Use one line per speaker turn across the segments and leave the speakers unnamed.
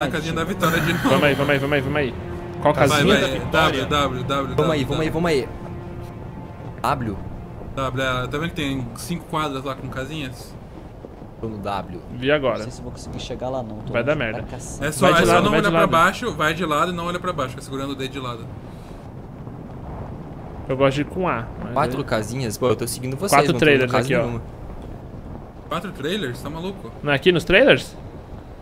Na casinha da vitória de novo.
Vamos aí, vamos aí, vamos aí, vamos aí. Qual
Vai,
casinha?
vai. W, W, W.
Vamos aí, vamos aí, vamos aí. W?
W, é, tá vendo que tem cinco quadras lá com casinhas?
Tô no W.
Vi
Não
agora.
sei se eu vou conseguir chegar lá não. tô
Vai dar merda.
É só,
Vai
é só
lado,
não
vai
olhar pra baixo, vai de lado e não olha pra baixo. Fica segurando o dedo de lado.
Eu gosto de ir com A.
Quatro
aí-
casinhas? Pô, eu tô seguindo vocês.
Quatro
não
trailers aqui, ó.
nenhuma.
Quatro trailers? Tá maluco?
Não é aqui nos trailers?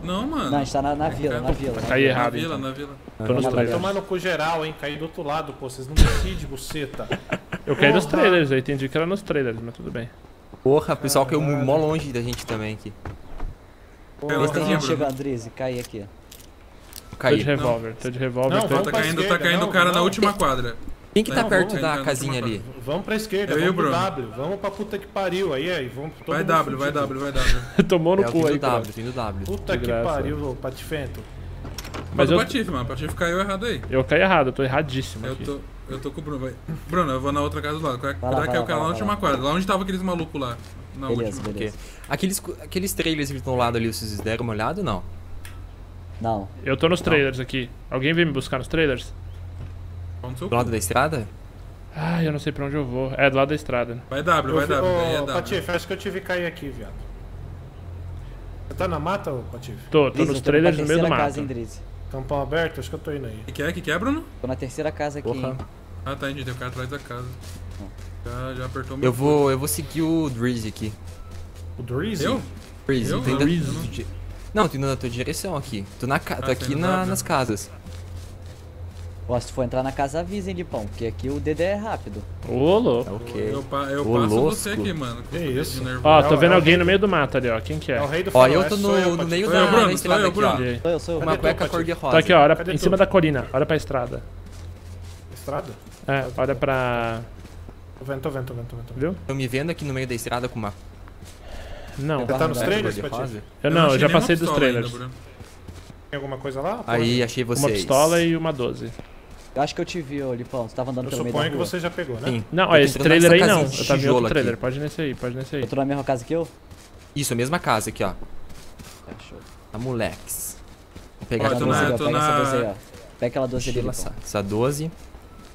Não, mano.
Não, a gente tá na, na vila, na vila.
Caí
na
errado.
vila,
então.
na vila.
Tô nos trailers.
Tomar no cu geral, hein? Cair do outro lado, pô. Vocês não decidem, buceta.
Eu caí nos trailers, eu entendi que era nos trailers, mas tudo bem.
Porra, o pessoal caiu mó longe da gente também aqui.
Vê se tem gente chegando, Drizzy. Cai aqui.
Eu
Tô
caí.
de revólver, tô de revólver.
Não,
tô-
Tá caindo, tá caindo o
não,
cara na última quadra.
Quem que tá
Não,
perto
vamos,
da casinha ali?
Vamos pra esquerda,
Eu e o
vamos pro
Bruno.
W. Vamos pra puta que pariu. Aí, aí. Vamos todo
Vai W, vai
fudido.
W, vai W.
Tomou no
É,
cu aí,
do
cara.
W, vim do W.
Puta que
graça.
pariu, ô Patifento.
Mas
Mas o
eu-
Patife, mano. O Patife caiu errado aí.
Eu caí errado, eu tô erradíssimo
Eu
aqui.
tô, eu tô com o Bruno, vai. Bruno, eu vou na outra casa do lado. Cuidado
Vai lá,
que
vai
eu
lá,
quero lá
vai
na última
vai
quadra. Lá onde tava aqueles malucos lá. Na
Beleza,
última.
beleza.
Aqueles, aqueles trailers que estão ao lado ali, vocês deram uma olhada ou não?
Não.
Eu tô nos trailers aqui. Alguém vem me buscar nos trailers?
Do lado da estrada?
Ah, eu não sei pra onde eu vou. É, do lado da estrada.
Vai W, vai W. É
Ô,
W.
Patife, acho que eu tive que cair aqui, viado. Você tá na mata, ô Patife?
Tô, tô
Drizzy,
nos
tô
trailers no meio do
terceira
mato.
casa, hein, Drizzy.
Campão aberto? Acho que eu tô indo aí.
O que, que é? Que, que é, Bruno?
Tô na terceira casa aqui,
Porra.
hein.
Ah, tá, entendi. Tem o cara atrás da casa. Já, já apertou meu
Eu vou, eu vou seguir o Drizzy aqui.
O Drizzy?
Eu?
Drizzy,
Eu?
tô indo...
Drizzy.
Não, tô indo na tua direção aqui. Tô, na ca... tô
Ah,
aqui
tá
na- nas casas.
Ó, se for entrar na casa, avisa, hein, Lipão. Porque aqui o Dedé é rápido.
Ô,
É
louco.
o quê?
Eu, pa- eu
Ô,
passo você aqui, mano.
Que isso?
de.
Ó,
É
tô
o-
vendo
é o
alguém no meio do mato ali, ó. Quem que
É o
é?
rei do
Ó, eu tô no,
eu,
no meio da,
eu,
da
Bruno,
estrada
eu,
aqui,
Bruno.
ó.
Sou eu, sou eu.
Uma cueca
Patife?
cor-de-rosa.
Tô aqui, ó. Olha em
tu?
cima da colina. Olha pra estrada.
Estrada?
É, olha pra.
Tô vendo, tô vendo, tô vendo, tô vendo.
Viu?
Tô me vendo aqui no meio da estrada com uma
Não.
Você tá nos
Cueca
trailers. Patife?
Eu não, eu já passei dos trailers.
Tem alguma coisa lá?
Aí, achei vocês.
Uma pistola e uma 12.
Eu acho que eu te vi, ô, Lipão. Você tava andando
Eu
pelo meio da
suponho que
rua.
você já pegou, né?
Sim.
Não, ó, esse trailer aí não. Eu tava em outro trailer.
aqui.
Pode ir nesse aí, pode ir nesse aí.
Eu tô na mesma casa que eu?
Isso, a mesma casa aqui, ó.
Tá, show.
A moleques. Vou pegar
eu
Pega
aqui
tô
a
na-
12 aí, ó. Pega essa
na-
12 aí, ó. Pega aquela 12 ali, Lipão.
essa, essa 12.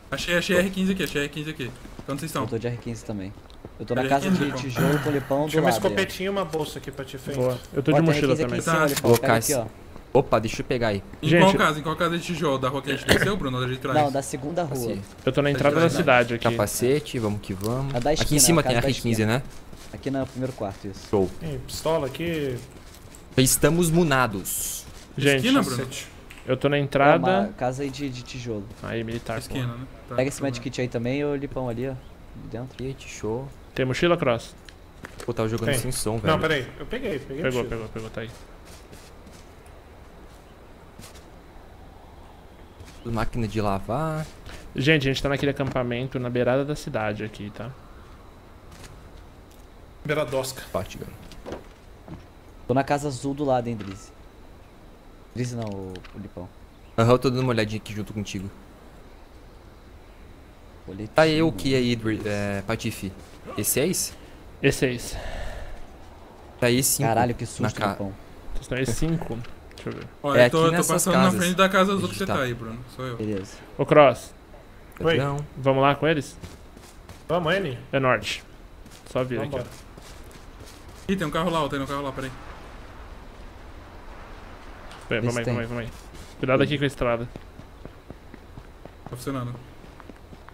Achei, achei R15 aqui, achei R15 aqui. Onde vocês estão?
Eu tô de R15 também. Eu tô na
Olha
casa de tijolo com o Lipão do
Tinha uma
lado. aí, ó.
escopetinha e uma bolsa aqui pra te feito.
Boa. Eu tô de mochila
R15 aqui
também.
Tá.
Lipão.
Vou
Pega
colocar
aqui, ó.
Opa, deixa eu pegar aí.
Em
Gente,
qual casa? Em qual casa de tijolo? Da rua que a gente desceu, Bruno? Ou da de trás?
Não, da segunda rua.
Assim,
Eu tô na entrada da cidade aqui.
capacete, vamos que vamos.
A da
aqui em
esquina,
cima
a
tem
da
R15,
esquina.
né?
Aqui no primeiro quarto, isso.
Show.
Tem pistola aqui.
Estamos munados.
Gente,
Esquina, Bruno?
eu tô na
É uma
entrada.
casa aí de, de tijolo.
Aí, militar. pô.
Esquina, né? Tá,
Pega esse
tá
medkit aí também, ô Lipão ali, ó. Dentro.
Gente, show.
Tem mochila, Cross?
Pô, tava jogando
Tem.
sem som, velho.
Não, peraí. Eu peguei, peguei.
Pegou, pegou, pegou, tá aí.
Máquina de lavar.
Gente, a gente tá naquele acampamento na beirada da cidade aqui, tá?
Beradosca.
Shotgun.
Tô na casa azul do lado, hein, Drizzy. Drizzy não, o, o Lipão.
Aham, eu tô dando uma olhadinha aqui junto contigo.
Boletim.
Tá eu o que aí, é, Patife? E6?
E6.
Tá E5.
Caralho, que susto,
ca-
Lipão.
Vocês estão E5. Deixa eu ver.
Ó,
É
eu tô,
aqui
eu tô passando na
casas.
frente da casa azul que você tá
tá.
aí, Bruno. Sou eu.
Beleza.
Ô, Cross,
Oi.
Não.
vamos lá com eles?
Vamos, N?
É norte. Só vir aqui,
Vambora.
ó.
Ih, tem um carro lá, ó, tem um carro lá, peraí.
Vem, Vamos aí, vamos aí, vamos aí. Cuidado aqui com a estrada.
Tá funcionando.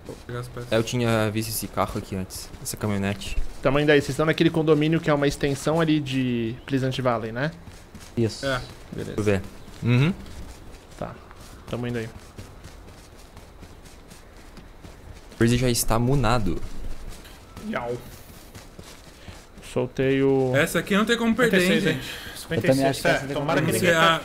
Vou pegar as peças.
É, Eu tinha visto esse carro aqui antes. Essa caminhonete.
Tamanho daí, vocês estão naquele condomínio que é uma extensão ali de Pleasant Valley, né?
Isso.
É,
Deixa eu
Beleza.
ver. Uhum.
Tá. Tamo indo aí.
Brizzy já está munado.
Yau.
Soltei o.
essa aqui não tem como perder, hein,
56, hein?
gente.
56.
também acho que essa
É, tomara que ninguém
Você-
tá...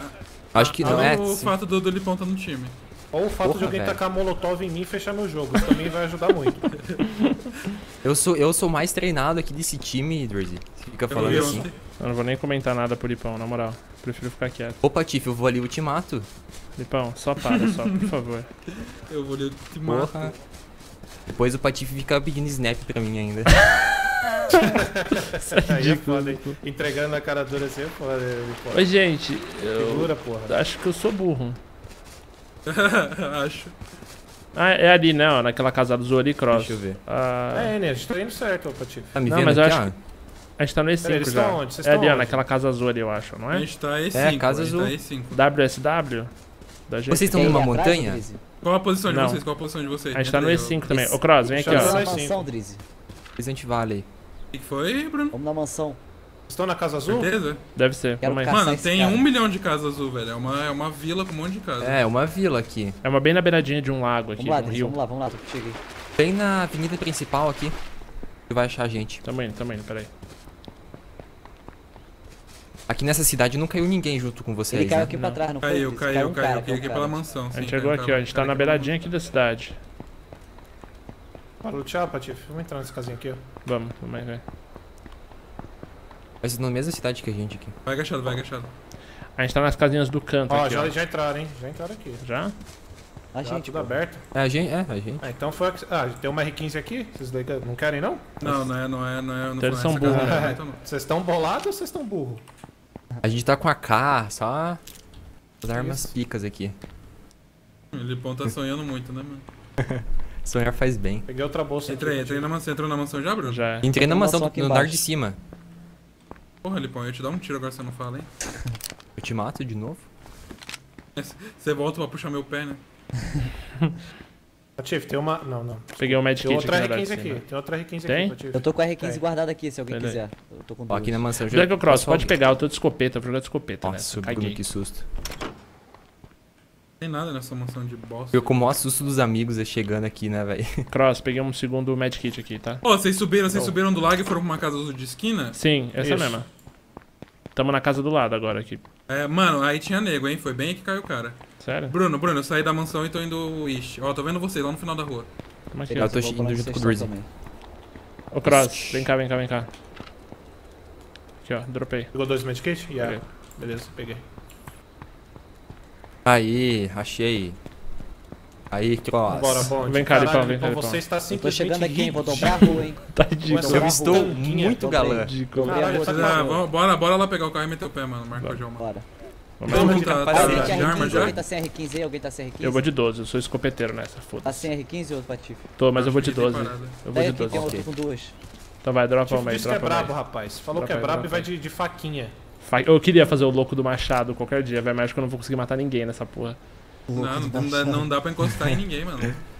a-
Acho que não
Olha
é.
o fato do, do Lipão tá no time.
Ou o fato de
Porra,
alguém
velho.
tacar molotov em mim e fechar meu jogo. Isso também vai ajudar muito.
Eu sou, eu sou mais treinado aqui desse time, Drizzy. Fica falando assim.
ontem.
Eu não vou nem comentar nada pro Lipão, na moral. Prefiro ficar quieto.
Opa, Tiff, eu vou ali ultimato.
Lipão, só para, só, por favor.
Eu vou ali te mato.
Porra. Depois o Patife fica pedindo snap pra mim ainda.
Aí é foda, hein? Entregando na cara dura assim é foda.
Oi, gente, eu
Segura, porra.
acho que eu sou burro.
Acho.
Ah, é ali, né? ó, Naquela casa azul ali, Cross.
Deixa eu ver.
Ah,
É, né? A gente tá indo certo, ô Patife.
Tá me
Não,
vendo
mas eu
aqui,
acho
ó?
A gente tá no E5
Pera, eles
já.
estão onde? Vocês
é ali, ó,
onde?
naquela casa azul ali, eu acho, não
A
é?
gente tá E5.
É, casa
a gente
azul.
tá E5.
WSW? Da gente.
Vocês estão numa montanha?
Qual a posição de
Não.
vocês? Qual a posição de vocês?
A gente tá no
Entra aí,
E5
ô.
também. Ô, Cross, vem aqui,
Vamos
ó.
ver.
na mansão, Drizzy.
Presente Valley.
O que que foi, Bruno?
Vamos na mansão.
Estão na casa azul?
Certeza?
Deve ser. Vamos
Mano, tem
cara.
um milhão de casas azul, velho. É uma, é uma vila com um monte de casa.
É, uma vila aqui.
É uma bem na beiradinha de um lago aqui,
Vamos lá,
de um
Drizzy,
rio.
vamos lá, vamos lá, aí.
Bem na avenida principal aqui. Tu vai achar a gente.
Tamo indo, tamo indo, peraí.
Aqui nessa cidade não caiu ninguém junto com vocês,
Ele caiu
né?
aqui pra
Não.
trás, não foi?
Caiu,
Drizzy?
caiu,
um
caiu.
cara,
Eu queria
um
ir
cara.
pela mansão.
A gente
caiu,
chegou aqui,
caiu,
ó. A gente tá
caiu
na beiradinha aqui da cidade.
Bora lutear, Patife. Vamos entrar nessa casinha aqui, ó.
Vamos, vamos aí, vai.
Mas na mesma cidade que a gente aqui.
Vai agachado, vai agachado.
A gente tá nas casinhas do canto
Ó,
aqui,
já,
ó.
já entraram, hein? Já entraram aqui.
Já?
A
Já
gente,
tudo
pô.
aberto.
É a gente, é, a gente.
Ah, então foi. Ah, tem uma R15 aqui? Vocês daí não querem, não?
Não, não é, não é, não é. Não
Então eles são burros,
né? Vocês estão bolados ou vocês estão burros?
A gente tá com a K, só as armas
Isso.
picas aqui.
Ele pão tá sonhando muito, né, mano?
Sonhar faz bem.
Peguei outra bolsa
Entrei,
aqui.
entrei na mansão. Entrou na mansão já, Bruno?
Já.
Entrei na mansão no andar de cima.
Porra, Lipão, eu ia te dar um tiro agora você não fala, hein?
Eu te mato de novo?
Você volta pra puxar meu pé, né?
Patife, tem uma. Não, não.
Peguei o medkit
Tem
aqui
outra
na
R15
de
aqui. Tem outra R15
Tem?
aqui, Patife.
Eu tô com a R15
Tem.
guardada aqui, se alguém
Beleza.
quiser. Eu tô com
Ó, aqui na mansão já.
Já que o Cross, pode pegar, eu tô de escopeta, vou jogar de escopeta
Nossa,
nessa.
Bruno,
Caguei.
que susto.
Tem nada nessa mansão de bosta.
Eu com o maior susto dos amigos é chegando aqui, né, velho?
Cross, peguei um segundo medkit aqui, tá?
Ô, vocês subiram, vocês
Não.
subiram do lago e foram pra uma casa de esquina?
Sim, essa
Isso.
mesma. Tamo na casa do lado agora aqui.
É, mano, aí tinha nego, hein? Foi bem aí que caiu o cara.
Sério?
Bruno, Bruno, eu saí da mansão e tô indo east. Ó, tô vendo vocês lá no final da rua.
Tamo aqui,
Eu
ó.
tô
Vou
indo junto com o Drizzy.
Ô, Cross, vem cá, vem cá, vem cá. Aqui, ó, dropei.
Pegou dois medkits? Yeah. Beleza, peguei.
Aí, achei. Aí, Cross.
Bora, bom.
Vem cá, Lipão, vem cá, Lipão.
Você está
Eu tô
simplesmente
chegando aqui? Vou dobrar a rua, hein?
Tá ridículo.
Eu estou
tanquinha,
muito
dobrei.
galã.
Caralho,
rua
tá
Precisa-
toda.
bom.
bora, bora, lá pegar o carro e meter o pé, mano. Marca o João, mano.
Bora.
Vamos
mundo tá,
Alguém
tá
Alguém
de arma
R15?
já?
Alguém tá sem R15 aí? Alguém tá sem R15?
Eu vou de 12, eu sou escopeteiro nessa,
Tá
foda-se.
sem R15 ou Patife?
Tô, mas eu vou de
Acho que tem
12.
parada.
Eu vou de
aqui
12.
tem outro com duas.
Então vai, dropa
Tipo,
uma aí,
que é
dropa uma aí.
brabo, rapaz. Falou que é brabo e vai de, de faquinha.
Fa- Eu queria fazer o louco do machado qualquer dia, velho, mas acho que eu não vou conseguir matar ninguém nessa porra.
Não, não, dá, não dá pra encostar em ninguém, mano.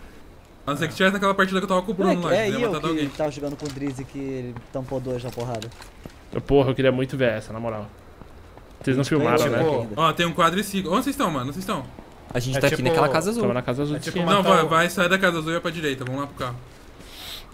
A não ser que tivesse naquela partida que eu tava com o Bruno lá,
é,
que ia
eu
matar
que
alguém.
tava jogando com o Drizzy que ele tampou dois na porrada.
Eu, porra, eu queria muito ver essa, na moral. Vocês não filmaram,
tipo,
né?
Ó, tem um quadriciclo. Onde vocês estão, mano? Vocês estão?
A gente
É
tá aqui
tipo-
naquela casa azul.
Tava na casa azul
É tipo
Não, vai, vai, sai da casa azul e vai pra direita. Vamos lá pro carro.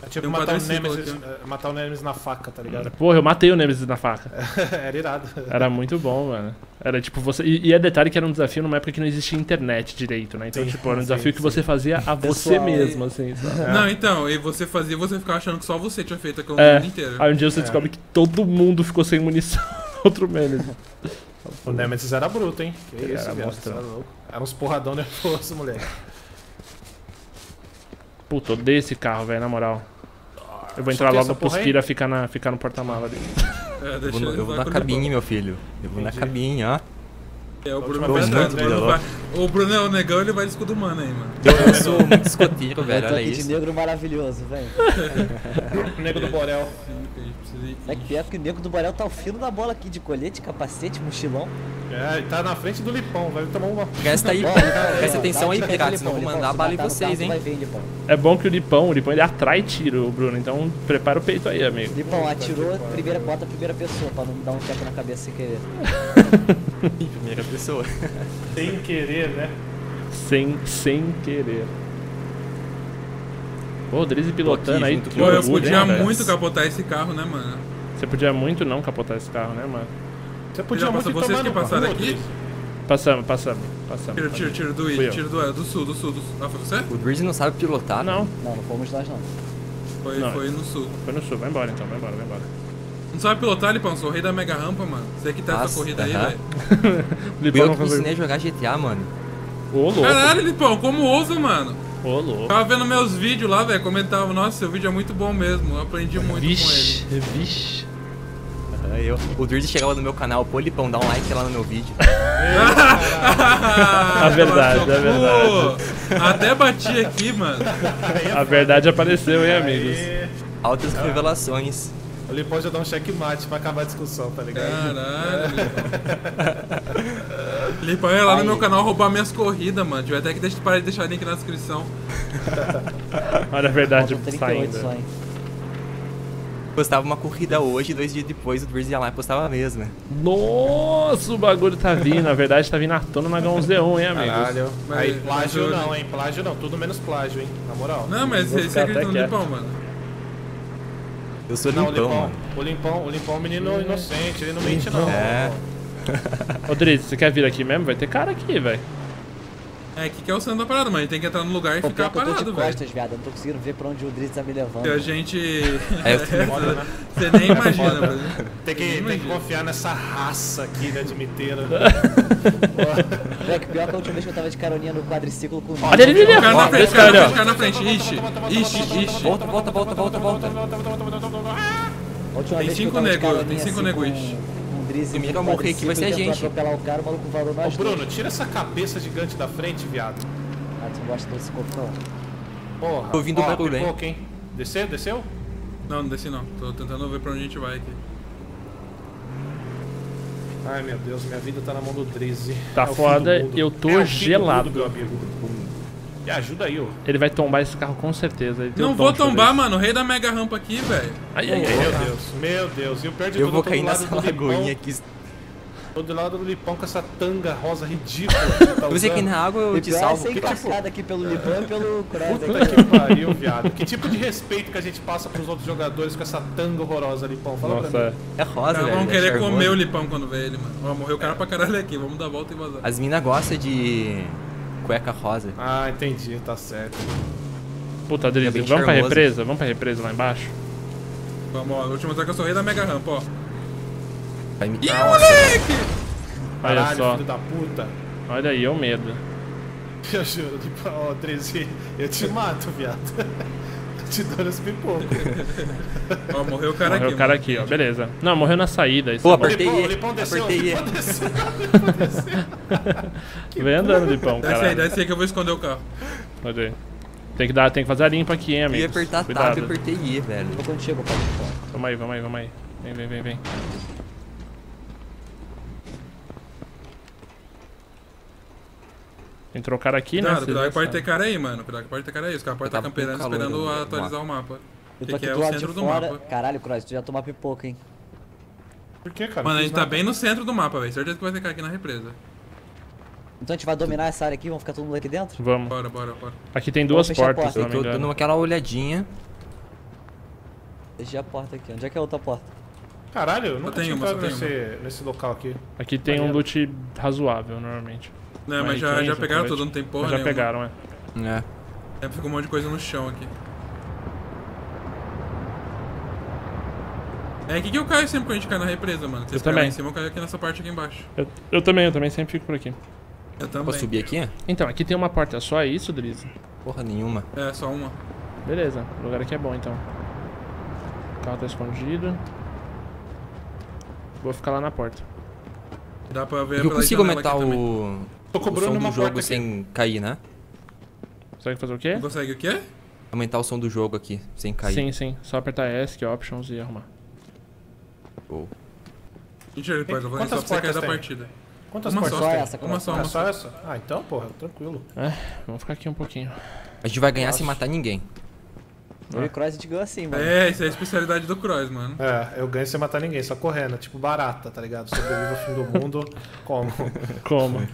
É tipo
um
matar o, Nemesis,
aqui,
é, matar o Nemesis na faca, tá ligado?
Porra, eu matei o Nemesis na faca.
Era irado.
Era muito bom, mano. Era tipo você. E, e é detalhe que era um desafio numa época que não existia internet direito, né? Então,
Sim,
tipo, era um
sim,
desafio que
sim.
você fazia a você
Pessoal,
mesmo, assim, sabe?
Não, então, e você fazia, você ficava achando que só você tinha feito aquilo
É.
o mundo inteiro.
Aí um dia você
É.
descobre que todo mundo ficou sem munição. Outro Nemesis.
O Nemesis era bruto, hein? Que
Ele
isso,
era monstrão.
Você é louco. Era uns porradão nervoso, moleque.
Puta, odeio esse carro, velho, na moral. Eu vou entrar logo
essa
pro
porra aí?
Spira ficar, na, ficar no porta-mala ali.
É,
Eu
deixa
vou, eu vou na cabine, meu filho. Eu vou na
Entendi.
cabine, ó.
É, o Bruno vai
vez
atrás.
que
O
eu
Bruno
vi,
vai- O Bruno é o negão, ele vai de escudo humano aí, mano.
Eu sou muito escoteiro, velho. Olha
aqui de
isso.
negro maravilhoso, velho.
O nego do Borel.
É que pior que o nego do Borel tá o fino da bola aqui de colete, capacete, mochilão.
É, ele tá na frente do Lipão. Vai tomar uma.
Presta aí, presta atenção aí, piratas.
Lipão,
Senão vou mandar bala em vocês, hein.
É bom que o Lipão, o Lipão ele atrai tiro, Bruno. Então prepara o peito aí, amigo.
Lipão, atirou, primeira, bota a primeira pessoa pra não dar um teco na cabeça sem querer.
Primeira pessoa.
Sem querer, né?
Sem, sem querer. Pô, o Drizzy pilotando aí,
Pô, eu podia
velho?
muito capotar esse carro, né, mano?
Você podia muito não capotar esse carro, né, mano?
Você podia
Já
muito
vocês que passaram aqui?
Passamos, passamos, passamos.
Tiro, tiro, tiro do I, tiro do, do sul, do sul, do sul. Ah, foi você?
O Drizzy não sabe pilotar.
Ah, não.
Não, não fomos nós não.
Foi,
Não.
foi no sul.
Foi no sul, vai embora então, vai embora, vai embora.
Não sabe pilotar, Lipão? Sou o rei da mega rampa, mano. Você que tá essa
Nossa,
corrida aí,
aham.
velho.
O
Fui
Lipão
eu
não
que ensinei a jogar GTA, mano.
Ô, louco.
Caralho, Lipão, como ousa, mano?
Ô, louco.
Tava vendo meus vídeos lá, velho. Comentava, nossa, seu vídeo é muito bom mesmo. Eu aprendi muito
Vixe, vixe.
Aí eu, o Drizzy chegava no meu canal, pô, Lipão, dá um like lá no meu vídeo.
com ele.
A verdade,
Tomar
a
seu
verdade.
Até bati aqui, mano.
A verdade apareceu, hein, amigos?
Altas revelações.
O Lipão já dá um checkmate pra acabar a discussão, tá ligado?
Caralho, Lipão. Lipão ia lá no meu canal roubar minhas corridas, mano. Tive até que deixar, parar de deixar link na descrição.
Olha a verdade
Faltam 38
saindo.
hein?
Postava uma corrida hoje, dois dias depois o Drizzy ia lá e postava a mesma.
Nossa, o bagulho tá vindo. Na verdade, tá vindo à tona na H1Z1, hein, amigos?
Caralho.
Mas-
Aí, plágio não, hein? Plágio não, tudo menos plágio, hein? Na moral.
Não, mas você
ficar
acredita no Lipão, mano.
Eu sou
Não, o
limpão,
Limpão,
mano.
o Limpão, o Limpão é um menino inocente, ele não mente não.
É.
Ô, Drizzy, você quer vir aqui mesmo? Vai ter cara aqui, velho.
É, que que é o centro da parada, mano. A gente tem que entrar no lugar e
Pô,
ficar
pior que eu tô de
parado, velho.
costas, viado. Eu não tô conseguindo ver pra onde o Drizzy tá me levando.
Que a gente.
Foda, né?
Você nem imagina,
Foda.
velho.
Tem que, tem que
imagina.
confiar nessa raça aqui, né, de miteira.
É que pior que a última vez que eu tava de caroninha no quadriciclo com
Olha ele, ele,
O cara na
ó.
frente,
Esse
o cara
cara,
na frente, o cara na frente. Ixi, ixi, ixi.
Volta, volta, volta, volta, volta.
Tem cinco
caroninha,
tem cinco
assim, o Drizzy
Primeiro a morrer aqui vai ser a gente.
atropelar o cara, o maluco varou
Ô,
nós
Bruno,
dois.
tira essa cabeça gigante da frente, viado.
Ah, tu não gosta desse corpo, não?
Porra.
Tô ouvindo
Ó,
barulho, hein?
pipoca, hein? Desceu, desceu?
Não, não desci não. Tô tentando ver pra onde a gente vai aqui.
Ai, meu Deus, minha vida tá na mão do Drizzy.
Tá
É o
foda, eu tô
É o
gelado.
mundo, meu amigo. Me ajuda aí, ô.
Ele vai tombar esse carro com certeza.
Não vou tombar, mano. O rei da mega rampa aqui, velho.
Ai, ai, ai.
Meu Deus, meu Deus. E o pior de
Eu
tudo,
vou cair nessa lagoinha
Lipão,
aqui.
Tô do lado do Lipão com essa tanga rosa ridícula. tá
Você aqui na água, eu te
é
salvo.
ser
Que
encaixado aqui pelo Lipan e pelo Cross.
Puta que pariu, viado. Que tipo de respeito que a gente passa pros outros jogadores com essa tanga horrorosa, Lipão? Fala pra
Nossa,
mim.
É
Os
rosa, velho.
vão
é
querer
charmoso.
comer o Lipão quando vê ele, mano. Ó, morreu o cara pra caralho aqui. Vamos dar a volta e vazar.
As minas gostam de cueca rosa.
Ah, entendi, tá certo.
puta, Drizzy, vamos pra
charmoso.
represa? Vamos pra represa lá embaixo?
Vamos, ó. Vou te mostrar que eu sou rei da mega rampa, ó.
Vai me
Ih,
Nossa.
moleque!
Olha
Caralho,
só.
filho da puta.
Olha aí, o medo.
Eu juro, Lipão, ó, 13, eu te mato, viado. Te dou esse pipoco.
Ó, morreu o cara
Morreu
aqui.
o cara
mano.
aqui, ó. Beleza. Não, morreu na saída. Isso
Pô,
é
apertei
Lipão,
E.
Lipão desceu,
Apertei E.
Lipão desceu.
Vem andando, Lipão,
Desce aí,
cara.
desce aí que eu vou esconder o carro.
Olha aí. Tem que, dar, tem que fazer a limpa aqui, hein,
Eu
amigo.
ia apertar tab e
Cuidado.
apertei I, velho.
Contigo, pai.
Vamos aí, vamos aí, vamos aí. Vem, vem, vem, vem. Entrou o cara aqui, né?
Cuidado,
Vocês
cuidado que pode ter cara aí, mano. Cuidado que pode ter cara aí. Os caras podem estar
com
camperando
calor
esperando
no
atualizar o mapa.
Eu
Que
tô
que
aqui
é
do
o centro do mapa.
Caralho, Cross, tu já tomou pipoca, hein?
Por que, cara?
Mano, a
Não
gente tá
nada.
bem no centro do mapa, velho. Certeza que vai ter cara aqui na represa.
Então a gente vai dominar essa área aqui, vamos ficar todo mundo aqui dentro?
Vamos.
Bora, bora, bora.
Aqui tem duas portas,
porta.
não
Eu tô dando aquela olhadinha.
Deixei a porta aqui. Onde é que é a outra porta?
Caralho, eu nunca
tenho uma,
entrado
tenho
nesse, nesse local aqui.
Aqui tem um loot razoável, normalmente.
Não, mas já, já pegaram tudo, não tem porra
Mas já
nenhuma.
pegaram, é.
É.
É, ficou um monte de coisa no chão aqui. É aqui que eu caio sempre quando a gente cai na represa, mano. Vocês
Eu
lá
também.
em cima, eu caio aqui nessa parte aqui embaixo.
Eu, eu também, eu também sempre fico por aqui.
Eu também.
Posso subir aqui?
Então, aqui tem uma porta só, é isso, Drizzy?
Porra nenhuma.
É, só uma.
Beleza, o lugar aqui é bom então. O carro tá escondido. Vou ficar lá na porta.
Dá pra ver
Eu
pela
consigo aumentar
também.
O,
Tô
o
cobrando
som
uma
do jogo
aqui.
sem cair, né?
Consegue fazer o quê?
Consegue o quê?
Aumentar o som do jogo aqui, sem cair.
Sim, sim. Só apertar ESC, Options e arrumar.
Show.
Mentira, depois eu vou só
Quantas
pra você cair da partida.
Quantas
Uma
portas
só,
essa,
Uma só,
Ah,
uma
só essa? Ah, então, porra, tranquilo.
Vamos ficar aqui um pouquinho.
A gente vai ganhar sem matar ninguém.
Eu e Cross a gente ganhou assim, mano.
É, isso é a especialidade do Cross, mano.
É, eu ganho sem matar ninguém, só correndo, tipo barata, tá ligado? Sobrevivo ao fim do mundo, como?
Como?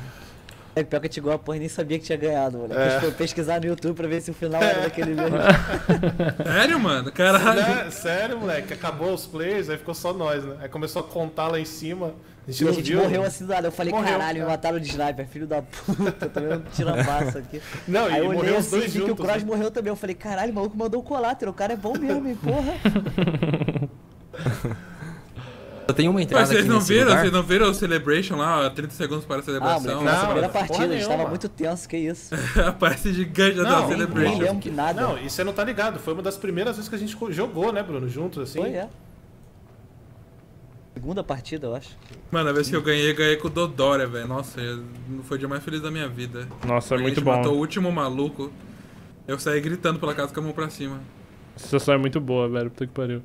É pior que a a porra e nem sabia que tinha ganhado, moleque.
É.
A gente foi pesquisar no YouTube pra ver se o final era daquele mesmo.
Sério, mano? Caralho.
Né? Sério, moleque, acabou os plays, aí ficou só nós, né? Aí começou a contar lá em cima, a gente
E a gente
viu.
morreu assim do nada. Eu falei,
Morreu,
caralho, me
é.
mataram de sniper, filho da puta. Também tira massa aqui.
Não,
Aí
e
eu olhei
morreu os
assim,
dois
vi que o
juntos.
Cross
né?
morreu também. Eu falei, caralho, o maluco mandou o colátero. O cara é bom mesmo, hein, porra.
Só tenho uma
Mas
entrada
vocês
aqui
não
nesse
viram?
lugar.
Vocês não viram o Celebration lá, ó, 30 segundos para a
Ah,
celebração?
moleque,
Não,
nossa primeira partida, a gente tava muito tenso, que isso.
Aparece gigante da
Não,
Nem
Celebration.
lembro nada.
Não, e você não tá ligado. Foi uma das primeiras vezes que a gente jogou, né, Bruno? Juntos, assim.
Foi, é. Segunda partida, eu acho.
Mano, a vez que eu ganhei, ganhei com o Dodória, velho. Nossa, eu- foi o dia mais feliz da minha vida.
Nossa, é
a
muito
gente
bom.
matou o último maluco. Eu saí gritando pela casa com a mão pra cima.
Essa sensação é muito boa, velho. Puta que pariu.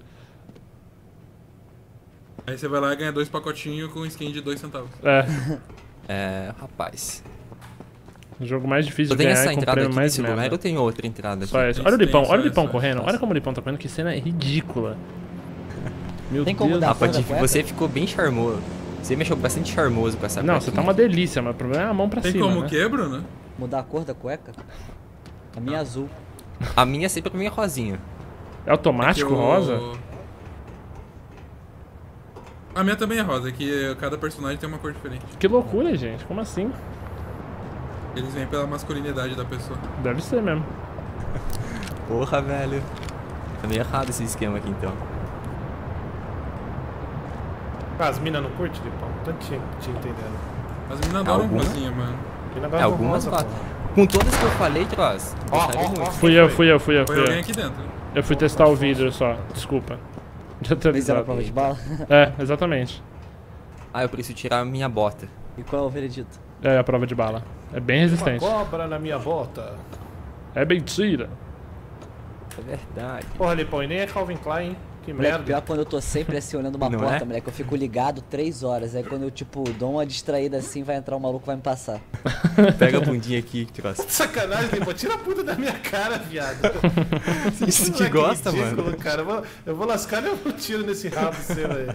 Aí você vai lá e ganha dois pacotinhos com skin de dois centavos.
É,
É, rapaz.
o jogo mais difícil
Eu
de
tenho
ganhar
essa
é com
entrada
prêmio mais
lugar,
merda.
eu tenho outra entrada aqui.
Só essa.
Tem-
Olha o
tem
Lipão, olha o Lipão correndo. Olha como o Lipão tá correndo, que cena ridícula. Meu
Tem como
Deus.
dar
Ah, pode, você ficou bem charmoso. Você me achou bastante charmoso com essa
Não, você tá uma delícia, mas o problema é a mão pra
Tem
cima,
como
né?
o quê, Bruno?
Mudar a cor da cueca? A minha é azul.
A minha sempre pra mim é rosinha.
É automático,
Que o-
rosa?
A minha também é rosa, que cada personagem tem uma cor diferente.
Que loucura, gente. Como assim?
Eles vêm pela masculinidade da pessoa.
Deve ser mesmo.
Porra, velho. Tá meio errado esse esquema aqui então.
Ah, as minas não curtem, Lipão? Tô te, te entendendo.
As meninas adoram
Alguma?
rosinha, mano.
É, algumas
rosa.
Com todas que eu falei, gostaria
ó,
muito.
ó.
Fui eu, fui eu, fui eu,
Foi
fui
alguém
eu.
aqui dentro.
Eu fui testar o vidro só. Desculpa.
Ela
avisado.
prova de bala?
É, exatamente.
Ah, eu preciso tirar a minha bota.
E qual é o veredito?
É a prova de bala. É bem
Uma
resistente.
cobra na minha bota.
É mentira.
É verdade.
Porra, Lipão, e nem é Calvin Klein, hein? Que
Moleque,
merda.
pior quando eu tô sempre assim olhando uma
Não
porta,
é?
moleque, eu fico ligado três horas. Aí quando eu, tipo, dou uma distraída assim, vai entrar um maluco vai me passar.
Pega a bundinha aqui, Tross.
Sacanagem, Lipão. Tira a puta da minha cara, viado.
Isso
Moleque
que gosta,
ridículo,
mano.
cara. Eu vou, eu vou lascar e eu vou tiro nesse rabo seu aí.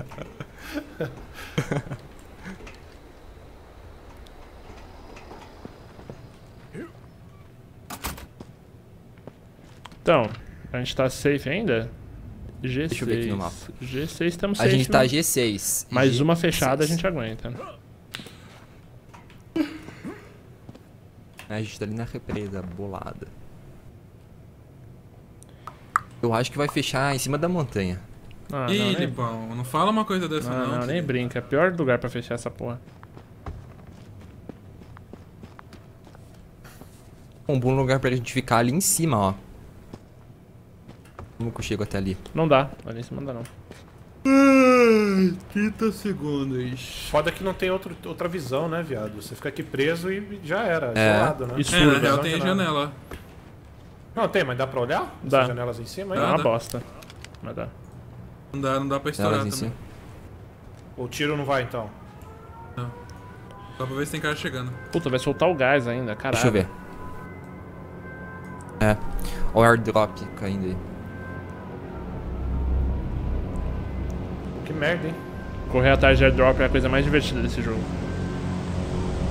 Então, a gente tá safe ainda? G6.
eu ver aqui no mapa.
G6 estamos
A gente tá
né?
G6.
Mais
G6.
uma fechada a gente aguenta.
A gente tá ali na represa, bolada. Eu acho que vai fechar em cima da montanha.
Ah,
Ih,
não, nem...
Lipão, não fala uma coisa dessa
não,
não.
não, nem brinca. É o pior lugar pra fechar essa porra.
Um bom lugar pra gente ficar ali em cima, ó. Como que eu chego até ali?
Não dá, ali em cima não dá não.
Ai, 30 segundos.
Foda que não tem outro, outra visão, né, viado? Você fica aqui preso e já era,
É.
isolado, né?
Isso
É, na real tem janela.
Não, tem, mas dá pra olhar?
Dá.
Essas janelas em cima?
É
aí?
uma
dá.
bosta. Mas dá.
Não dá, não dá pra estourar também.
cima.
O tiro não vai, então?
Só pra ver se tem cara chegando.
Puta, vai soltar o gás ainda, caralho.
Deixa eu ver. É. Ó o airdrop caindo aí.
Merda, hein?
Correr atrás de airdrop é a coisa mais divertida desse jogo.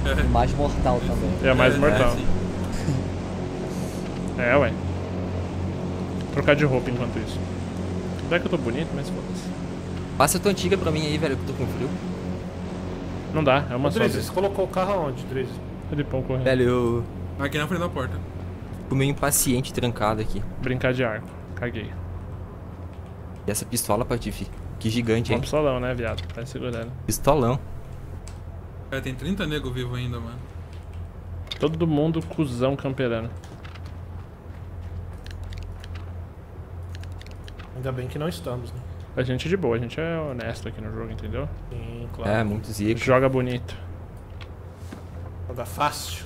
E mais mortal também.
É a mais
É,
mortal.
sim.
É, ué. Trocar de roupa enquanto isso. Até que eu tô bonito, mas foda-se.
Passa a tua antiga pra mim aí, velho, que eu tô com frio.
Não dá, é uma
Ô,
só.
Drizzy, você colocou o carro aonde, Drizzy?
Ele pão correndo.
Velho, eu
Aqui na frente da porta.
fico meio impaciente trancado aqui.
Brincar de arco. Caguei.
E essa pistola, Patife? Que gigante,
Um
hein?
pistolão, né, viado? Tá segurando.
Pistolão.
Cara, tem 30 nego vivo ainda, mano.
Todo mundo cuzão camperando.
Ainda bem que não estamos, né?
A gente é de boa, a gente é honesto aqui no jogo, entendeu?
Sim, claro.
É, muito
A
zica.
gente joga bonito.
Joga fácil.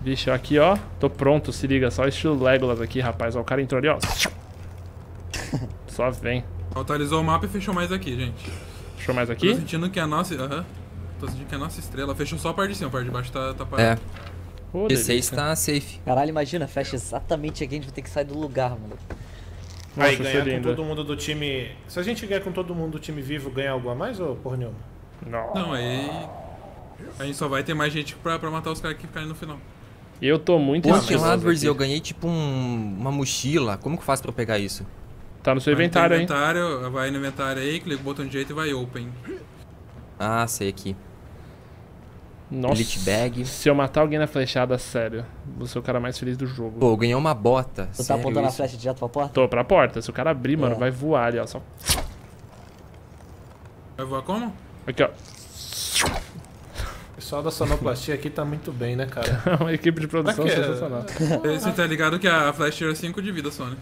Vixe, aqui ó, tô pronto, se liga, só estilo Legolas aqui, rapaz. Ó, o cara entrou ali, ó. Só vem.
Atualizou o mapa e fechou mais aqui, gente.
Eu mais
Tô
aqui.
sentindo que a nossa. Aham. Tô sentindo que a nossa estrela fechou só a parte de cima, a parte de baixo tá, tá parada.
É,
Ô,
G6
delícia.
tá safe.
Caralho, imagina, fecha exatamente aqui, a gente vai ter que sair do lugar, mano.
Nossa,
Aí,
é
ganhar com
lindo.
todo mundo do time... Se a gente ganhar com todo mundo do time vivo, ganha algo a mais ou porra nenhuma?
Não.
Não, aí. A gente só vai ter mais gente pra, pra matar os caras que ficarem no final.
Eu tô muito
Pô, eu ganhei tipo um- uma mochila. Como que eu faço pra eu pegar isso?
Tá no seu
Vai
inventário aí.
inventário, vai no inventário aí, clica o botão direito e vai open.
Ah, sei aqui.
Nossa.
Elite bag.
Se eu matar alguém na flechada, sério, vou ser o cara mais feliz do jogo.
Pô, eu ganhei uma bota.
Tu tá apontando a
isso?
flecha direto pra porta?
Tô pra porta. Se o cara abrir, mano,
É.
vai voar ali, ó. Só...
Vai voar como?
Aqui, ó.
O pessoal da sonoplastia aqui tá muito bem, né, cara?
Uma equipe de produção sensacional.
Você tá ligado que a flash tira 5 de vida só, né?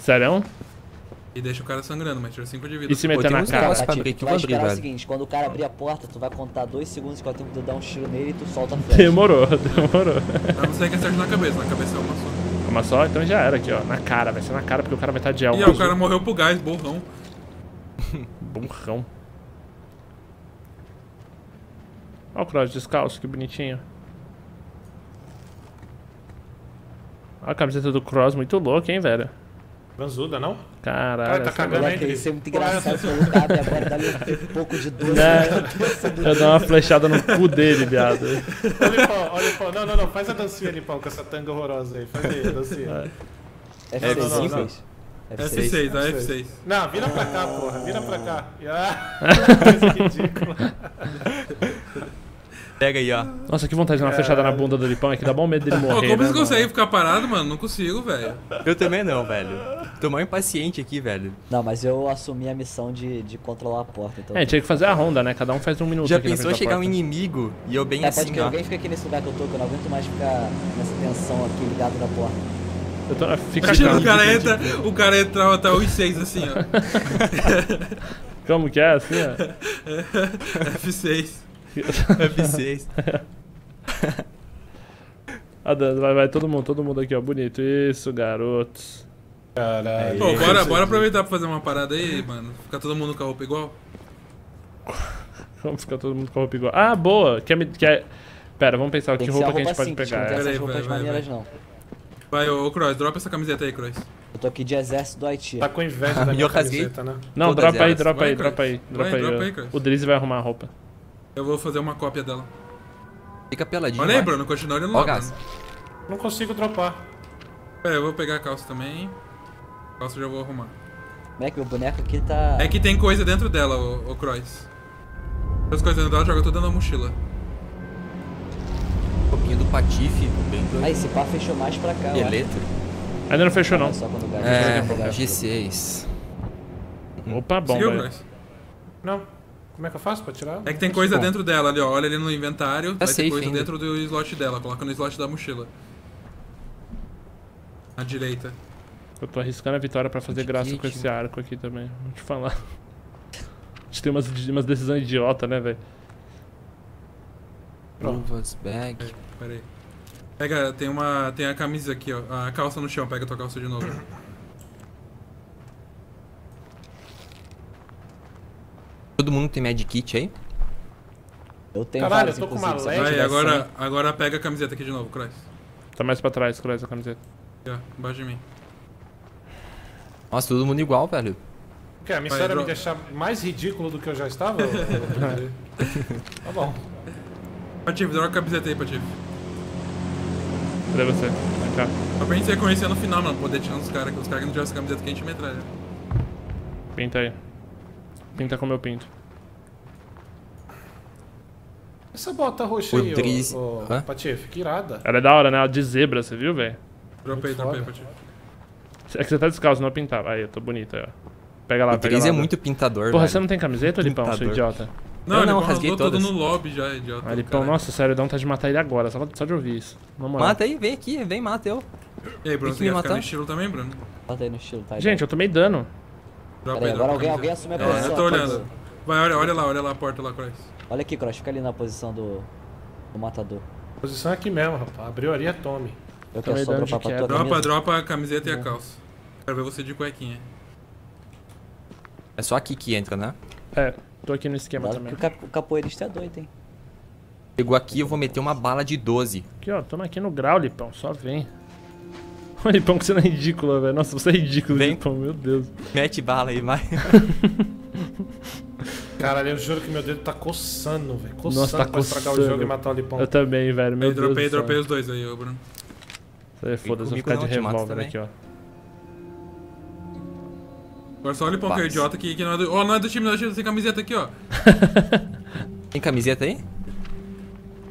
Sério?
E deixa o cara sangrando, mas tira 5 de vida.
E se
Pô,
meter
tem
na cara?
pra abrir
tu
eu
vai
abrir,
esperar o
velho.
seguinte, quando o cara abrir a porta, tu vai contar dois segundos que eu tenho que dar um tiro nele e tu solta a flecha.
Demorou, demorou.
A não ser que acerte na cabeça, na cabeça é uma só.
Uma só, então já era aqui, ó. Na cara, vai ser na cara porque o cara vai estar de elmo.
E ó, o cara morreu pro gás, burrão.
Burrão. Ó o Cross descalço, que bonitinho. Ó a camiseta do Cross, muito louca, hein, velho.
Vanzuda, não?
Caralho.
Cara, tá cagando aí.
isso é muito engraçado, o cara agora dá-lhe um pouco de doce.
Né? Eu dou uma flechada no cu dele, viado.
Ô, Lipão, ó, Lipão. Não, não, não. Faz a dancinha, Lipão, com essa tanga horrorosa aí. Faz aí a dancinha.
F6,
não, não,
F6.
F6, a F6.
Não, vira pra cá, porra. Vira pra cá. Ah, coisa ridícula.
Pega aí, ó.
Nossa, que vontade de dar uma flechada na bunda do Lipão, é que dá bom medo dele
Pô,
morrer,
como
né,
você consegue
mano?
ficar parado, mano? Não consigo, velho.
Eu também não, velho. Tô mal impaciente aqui, velho.
Não, mas eu assumi a missão de, de controlar a porta, então...
É, tinha que fazer a ronda, né? Cada um faz um minuto
Já
aqui na
pensou chegar um inimigo e eu bem
É,
assim,
pode que
ó.
alguém fica aqui nesse lugar que eu tô, que eu não aguento mais ficar nessa tensão aqui ligado na porta.
Eu tô fica
Imagina, o cara entra, o cara entra até os 6 assim, ó.
Como que é, assim, ó?
F6.
F6.
Ah, Dan, vai, vai, todo mundo, todo mundo aqui, ó, bonito. Isso, garotos.
Caralho.
Pô, bora, bora aproveitar pra fazer uma parada aí, mano. Ficar todo mundo com a roupa igual.
Vamos ficar todo mundo com a roupa igual. Ah, boa! Quer me... Quer... Pera, vamos pensar
Tem
que roupa que a
roupa
gente pode
simples, não
pegar.
tem essas roupas
vai,
maneiras
vai.
não.
Vai, ô, ô Cross, dropa essa camiseta aí, Cross.
Eu tô aqui de exército do Haiti.
Tá com inveja da minha camiseta, né?
Não,
Todas
dropa aí, dropa
Vai,
aí, dropa aí. Dropa aí.
dropa aí, Cross.
o Drizzy vai arrumar a roupa.
Eu vou fazer uma cópia dela.
Fica peladinho.
Olha aí. Bruno, continua olhando lá.
Não consigo dropar.
Pera, eu vou pegar a calça também. A calça eu já vou arrumar.
Moleque, meu boneco aqui tá...
É que tem coisa dentro dela, ô, ô Cross. As coisas dentro dela, joga tudo na mochila.
Um pouquinho do patife, bem doido.
Aí, esse pá fechou mais pra cá,
E eletro.
Ainda não fechou, não.
Ah, Só quando o gás
É,
o gás-
G6.
Opa, bom,
Seguiu?
Não. Como é que eu faço pra tirar?
É que tem coisa
Bom.
dentro dela ali, ó. Olha ali no inventário. vai
Tá
ter
safe
coisa
ainda.
dentro do slot dela. Coloca no slot da mochila. À direita.
Eu tô arriscando a vitória pra fazer graça com esse arco aqui também. Vou te falar. A gente tem umas, umas decisões idiota, né, velho?
Luvas, bag.
Pera aí. Pega, tem uma. Tem a camisa aqui, ó. A calça no chão, pega a tua calça de novo.
Todo mundo tem medkit aí?
Eu tenho
Caralho,
vários,
eu tô com uma LED.
eu
Vai, agora, agora pega a camiseta aqui de novo, Cross.
Tá mais pra trás, Cross, a camiseta.
Aqui, ó, embaixo de mim.
Nossa, todo mundo igual, velho.
O quê? A missão
Vai,
era me deixar mais ridículo do que eu já estava? tá bom.
Patife, droga a camiseta aí, Patife.
Cadê você? Vem cá.
Só pra gente se reconhecer no final, mano. Poder tirar os caras. que Os caras que não tiveram essa camiseta que a gente metralha.
Pinta aí. Pinta como eu pinto.
Essa bota roxa
O
aí, ô, ô? Patife, que irada.
Ela é da hora, né? Ela de zebra, você viu, velho?
Dropei, dropei. Patife.
É que você tá descalço, não pintava. Aí, eu tô bonito aí, ó. Pega lá,
o
pega lá.
é
velho.
muito pintador,
Porra,
velho.
você não tem camiseta, Lipão, seu
Pintador.
idiota?
Não,
Eu
ele
não, rasguei
tudo
todas.
no lobby já, idiota.
Ah, Lipão, nossa, sério, dá vontade de matar ele agora, só, só de ouvir isso.
Mata aí, vem aqui, vem, mata eu.
E aí, Bruno,
Tem que
você
me
quer
matar?
no estilo também, Bruno?
Bota aí no estilo, tá?
Gente, eu tomei dano.
Dropa
Peraí,
aí,
agora alguém, alguém assume a
É,
posição.
eu tô olhando. Vai, olha, olha lá, olha lá a porta lá, Cross.
Olha aqui, Cross, fica ali na posição do, do matador.
Posição é aqui mesmo, rapaz. Abriu ali é tome.
Eu
Também
quero só
dano de
dropar pra tua
Dropa,
camisa.
dropa a camiseta e a calça. Quero ver você de cuequinha.
É só aqui que entra, né?
É, tô aqui no esquema
Cuidado
também.
que o, cap o capoeirista é doido, hein?
Chegou aqui, eu vou meter uma bala de 12.
Aqui, ó, tamo aqui no grau, Lipão, só vem. Ô, Lipão, que você não é ridículo, velho. Nossa, você é ridículo,
Vem.
Lipão, meu Deus.
Mete bala aí, vai.
Caralho, eu juro que meu dedo tá coçando, velho. Coçando
Nossa, tá
pra estragar o
coçando.
jogo e matar o Lipão.
Eu também, velho, meu
Aí,
Deus
dropei,
do céu.
dropei os dois aí, ô Bruno.
Isso aí, Foda-se, eu vou ficar de
não,
revólver aqui, ó.
Agora só olha o pão que é idiota que, que não é do. Ó, não é do time, não é do time, tem camiseta aqui, ó.
Tem camiseta aí?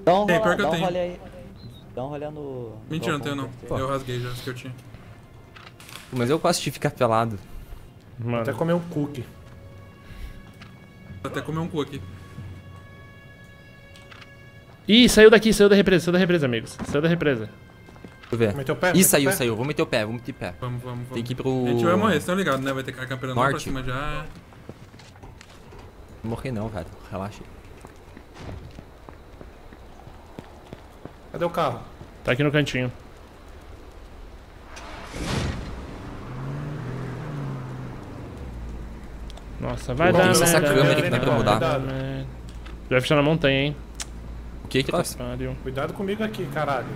Dá um,
Tem,
rola,
pior que eu
um
tenho.
Dá um rolê no...
Mentira, não tenho não.
galpão.
Eu rasguei já, as que eu tinha.
Mas eu gosto de ficar pelado.
Vou até
Mano,
comer um cookie.
Até comer um cu aqui.
Ih, saiu daqui, saiu da represa, saiu da represa, amigos. Saiu da represa.
Deixa eu ver.
Meteu o pé?
Ih, saiu,
pé?
saiu. Vou meter o pé, vou meter o pé.
Vamos, vamos, vamos.
Tem que ir pro...
A gente vai morrer, vocês estão ligados, né? Vai ter que campeão pra cima já.
Não morrer não, velho. Relaxa.
Cadê o carro?
Tá aqui no cantinho. Nossa, vai
Bom,
dar
essa
câmera
dar
dá pra mudar.
merda. Vai fechar na montanha, hein?
O que que tá...
Pariu.
Cuidado comigo aqui, caralho.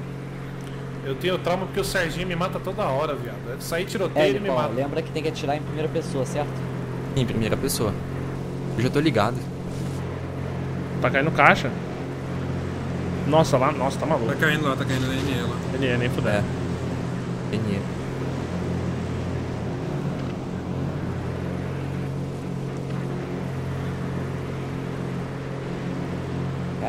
Eu tenho trauma porque o Serginho me mata toda hora, viado. É sair tiroteio
É,
ele me
ó,
mata.
lembra que tem que atirar em primeira pessoa, certo?
Em primeira pessoa. Eu já tô ligado.
Tá caindo caixa. Nossa, lá, nossa, tá maluco.
Tá caindo lá, tá caindo na NE lá.
É nem fuder.
É. NE.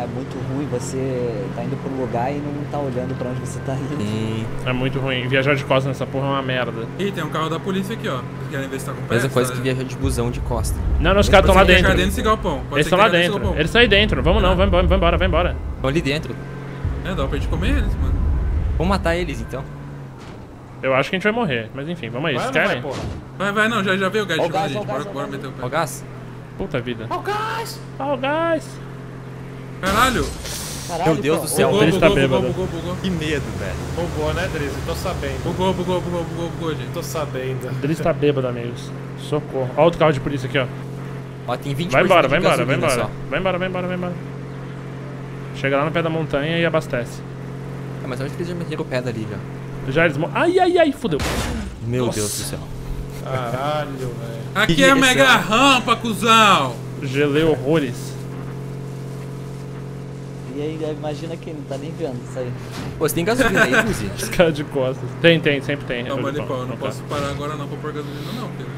É muito ruim você tá indo pra um lugar e não tá olhando pra onde você tá indo.
Hum,
É muito ruim. Viajar de costas nessa porra é uma merda.
Ih, tem um carro da polícia aqui, ó. Vocês querem ver se tá com peça?
mesma coisa que viajar de busão de costa.
Não, não, os caras estão lá dentro.
dentro desse galpão. Pode
Eles estão lá
dentro.
Eles estão aí dentro. Vamos não, vai embora, vai embora, vai embora.
Estão ali dentro.
É, dá pra gente comer eles, mano.
Vamos matar eles então.
Eu acho que a gente vai morrer. Mas enfim, vamos aí.
Vai
Vocês
vai,
querem?
Vai, vai, não, já, já veio o gás
Ó o gás, ó o
Bora,
gás,
bora
ó o
meter o
Ó,
pé.
gás.
Puta vida.
Ó o gás!
Oh, guys.
Caralho!
Caralho,
Meu Deus
pô,
do céu.
Bugou,
Ele
bugou,
tá
bugou,
bêbado.
bugou, bugou.
Que medo, velho.
Bugou, né, Drizzy? Tô sabendo.
Bugou, bugou, bugou, bugou, bugou, gente.
Tô sabendo.
Ele está bêbado, amigos. Socorro. Ó, outro carro de polícia aqui, ó.
Ó, tem 20
Vai embora, vai embora, vai embora.
só.
Vai embora, vai embora, vai embora. Chega lá no pé da montanha e abastece.
Ah, mas onde que eles já meteram o pé dali já?
Já eles. Ai, ai, ai, fudeu.
Meu
Nossa.
Deus do céu.
Caralho, velho.
Aqui
Que
é a mega rampa, cuzão!
Gelei horrores.
E aí, imagina quem não tá nem vendo isso aí.
Pô, você tem gasolina aí, Tuzi?
Os caras de costas. Tem, tem, sempre tem.
Não, mas
de
pô, eu não
não tá.
posso parar agora não pra pôr gasolina não, filho.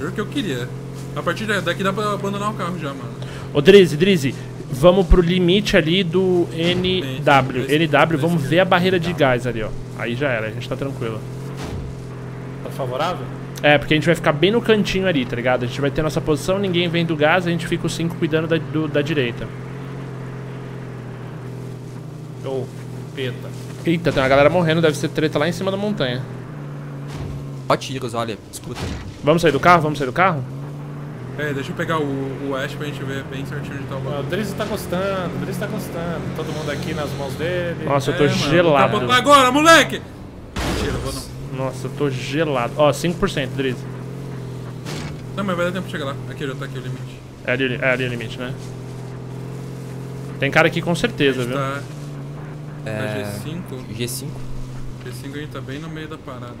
Juro que eu queria. A partir daqui dá pra abandonar o carro já, mano.
Ô, Drizzy, Drizzy, vamos pro limite ali do NW. NW, vamos ver a barreira de gás ali, ó. Aí já era, a gente tá tranquilo.
Tá favorável?
É, porque a gente vai ficar bem no cantinho ali, tá ligado? A gente vai ter nossa posição, ninguém vem do gás, a gente fica os cinco cuidando da, do- da direita.
Ô, peta.
Eita, tem uma galera morrendo, deve ser treta lá em cima da montanha.
Ó tiros, olha. Escuta.
Vamos sair do carro? Vamos sair do carro?
É, deixa eu pegar o, o Ash pra gente ver bem certinho onde tá o
Ó,
bagulho.
O Drizzy tá gostando, o Drizzy tá gostando. Todo mundo aqui nas mãos dele.
Nossa, eu tô
É, mano,
gelado.
capotar agora, moleque! Mentira, eu vou não.
Nossa, eu tô gelado. Ó, 5%, Drizzy.
Não, mas vai dar tempo de chegar lá. Aqui, já tá aqui o limite.
É ali, é ali o limite, né? Tem cara aqui com certeza, viu?
Tá,
É...
G5.
G5.
G5 a gente tá bem no meio da parada.